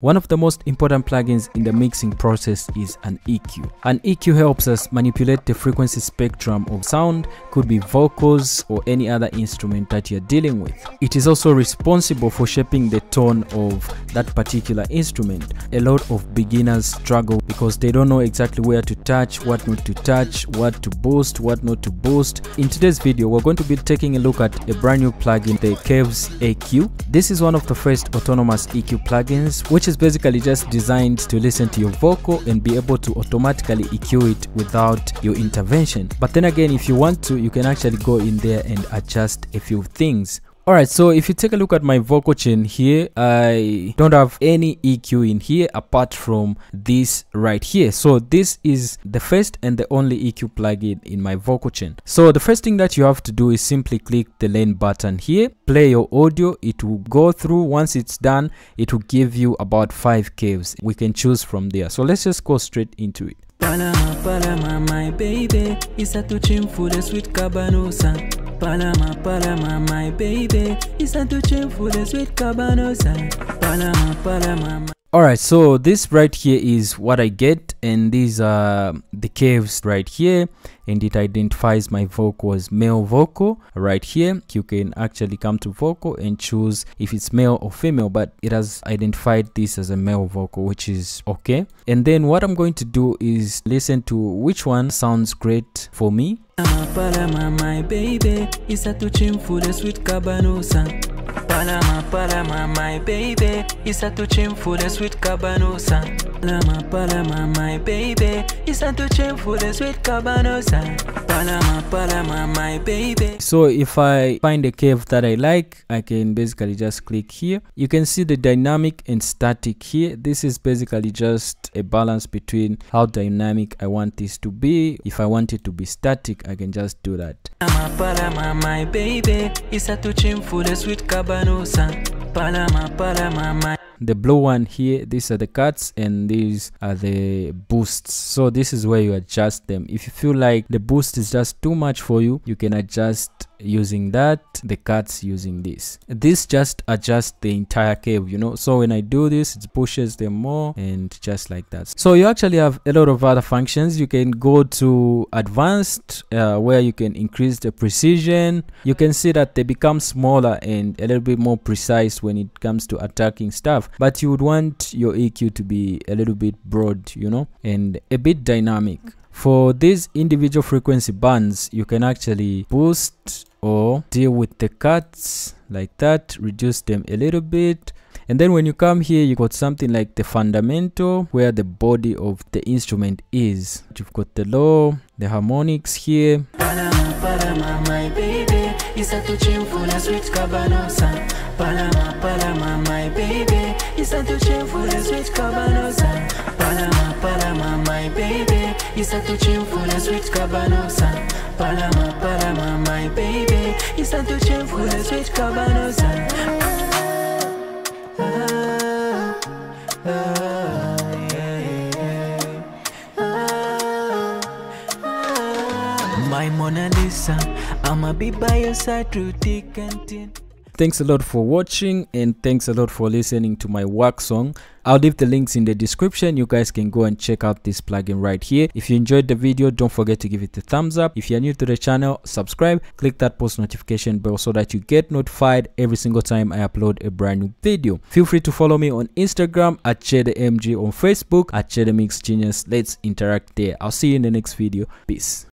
One of the most important plugins in the mixing process is an EQ. An EQ helps us manipulate the frequency spectrum of sound, could be vocals or any other instrument that you're dealing with. It is also responsible for shaping the tone of that particular instrument. A lot of beginners struggle because they don't know exactly where to touch, what not to touch, what to boost, what not to boost. In today's video, we're going to be taking a look at a brand new plugin, the Curves AQ. This is one of the first autonomous EQ plugins, which is basically just designed to listen to your vocal and be able to automatically EQ it without your intervention. But then again, if you want to, you can actually go in there and adjust a few things. Alright, so if you take a look at my vocal chain here, I don't have any EQ in here apart from this right here. So this is the first and the only EQ plugin in my vocal chain. So the first thing that you have to do is simply click the learn button here, play your audio, it will go through. Once it's done, it will give you about five curves. We can choose from there. So let's just go straight into it. My baby Isa tuchimfu the sweet cabanosa Palama, palama, my baby. It's a Isa tuchimfu the sweet cabanosa Palama, palama, Alright, so this right here is what I get and these are the curves right here and it identifies my vocal as male vocal right here. You can actually come to vocal and choose if it's male or female but it has identified this as a male vocal which is okay. And then what I'm going to do is listen to which one sounds great for me. Palama, palama, my baby Isa tuchimfu the sweet cabanosa Palama, palama, my baby Isa tuchimfu the sweet cabanosa Palama, palama, my baby the sweet cabanosa Palama, palama, my baby So if I find a curve that I like, I can basically just click here. You can see the dynamic and static here. This is basically just a balance between how dynamic I want this to be. If I want it to be static, I can just do that. Palama, palama, my baby Isa tuchimfu the sweet cabanosa Palama, palama, my The blue one here, these are the cuts and these are the boosts. So this is where you adjust them. If you feel like the boost is just too much for you, you can adjust using that the cuts using this. This just adjusts the entire curve you know? So when i do this it pushes them more and just like that. So you actually have a lot of other functions. You can go to advanced uh, where you can increase the precision. You can see that they become smaller and a little bit more precise when it comes to attacking stuff. But you would want your eq to be a little bit broad you know and a bit dynamic. For these individual frequency bands you can actually boost or deal with the cuts like that reduce them a little bit. And then when you come here you got something like the fundamental where the body of the instrument is. You've got the low the harmonics here Isa baby Isa tuchimfu the sweet cabanosa Palama, palama, my baby Isa baby Isa tuchimfu the sweet cabanosa. My Mona Lisa, I'ma be by your side through thick and thin. Thanks a lot for watching and thanks a lot for listening to my work song. I'll leave the links in the description. You guys can go and check out this plugin right here. If you enjoyed the video don't forget to give it a thumbs up. If you're new to the channel subscribe click that post notification bell so that you get notified every single time i upload a brand new video. Feel free to follow me on instagram at mg on facebook at Mix let's interact there. I'll see you in the next video. Peace